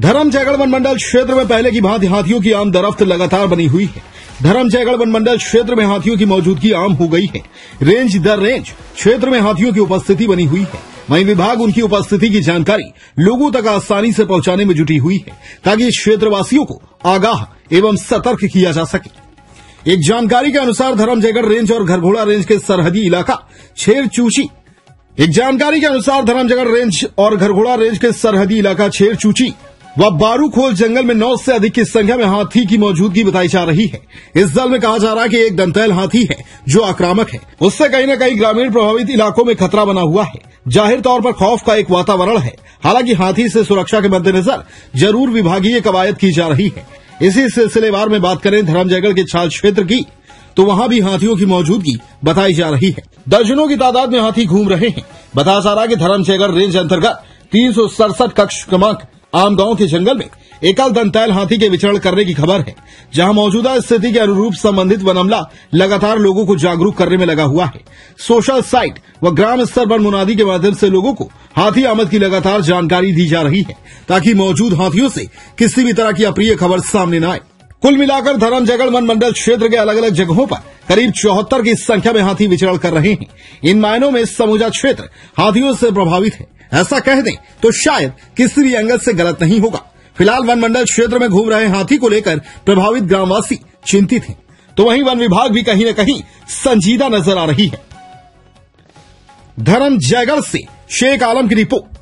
धर्म जयगढ़ वन मंडल क्षेत्र में पहले की भांति हाथियों की आम दरफ्त लगातार बनी हुई है। धर्म जयगढ़ वन मंडल क्षेत्र में हाथियों की मौजूदगी आम हो गई है। रेंज दर रेंज क्षेत्र में हाथियों की उपस्थिति बनी हुई है। वहीं विभाग उनकी उपस्थिति की जानकारी लोगों तक आसानी से पहुँचाने में जुटी हुई है, ताकि क्षेत्रवासियों को आगाह एवं सतर्क किया जा सके। एक जानकारी के अनुसार धर्म जयगढ़ रेंज और घरघोड़ा रेंज के सरहदी इलाका छेर चूची एक जानकारी के अनुसार धर्मजगढ़ रेंज और घरघोड़ा रेंज के सरहदी इलाका छेर चूची व बारूखोल जंगल में नौ से अधिक की संख्या में हाथी की मौजूदगी बताई जा रही है। इस दल में कहा जा रहा है कि एक दंतैल हाथी है, जो आक्रामक है। उससे कहीं न कहीं ग्रामीण प्रभावित इलाकों में खतरा बना हुआ है। ज़ाहिर तौर पर खौफ का एक वातावरण है। हालाँकि हाथी से सुरक्षा के मद्देनजर ज़रूर विभागीय कवायद की जा रही है। इसी सिलसिलेवार में बात करें धर्मजयगढ़ के छाल क्षेत्र की तो वहाँ भी हाथियों की मौजूदगी बताई जा रही है। दर्जनों की तादाद में हाथी घूम रहे हैं। बताया जा रहा है कि धर्मजयगढ़ रेंज अंतर्गत तीन सौ सड़सठ कक्ष क्रमांक आम गाँव के जंगल में एकल दंतैल हाथी के विचरण करने की खबर है, जहाँ मौजूदा स्थिति के अनुरूप संबंधित वन अमला लगातार लोगों को जागरूक करने में लगा हुआ है। सोशल साइट व ग्राम स्तर पर मुनादी के माध्यम से लोगों को हाथी आमद की लगातार जानकारी दी जा रही है, ताकि मौजूद हाथियों से किसी भी तरह की अप्रिय खबर सामने न आए। कुल मिलाकर धर्म जगड़ वन मंडल क्षेत्र के अलग अलग जगहों पर करीब चौहत्तर की संख्या में हाथी विचरण कर रहे हैं। इन मायनों में समूचा क्षेत्र हाथियों से प्रभावित है। ऐसा कह दें तो शायद किसी भी एंगल से गलत नहीं होगा। फ़िलहाल वन मंडल क्षेत्र में घूम रहे हाथी को लेकर प्रभावित ग्रामवासी चिंतित हैं। तो वहीं वन विभाग भी कहीं न कहीं संजीदा नज़र आ रही है। धर्म जयगढ़ से शेख आलम की रिपोर्ट।